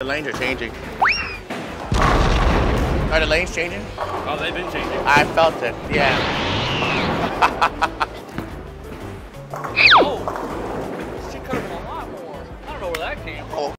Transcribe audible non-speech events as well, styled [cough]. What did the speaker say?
The lanes are changing. Are the lanes changing? Oh, they've been changing. I felt it, yeah. [laughs] oh, she could have been a lot more. I don't know where that came from. Oh.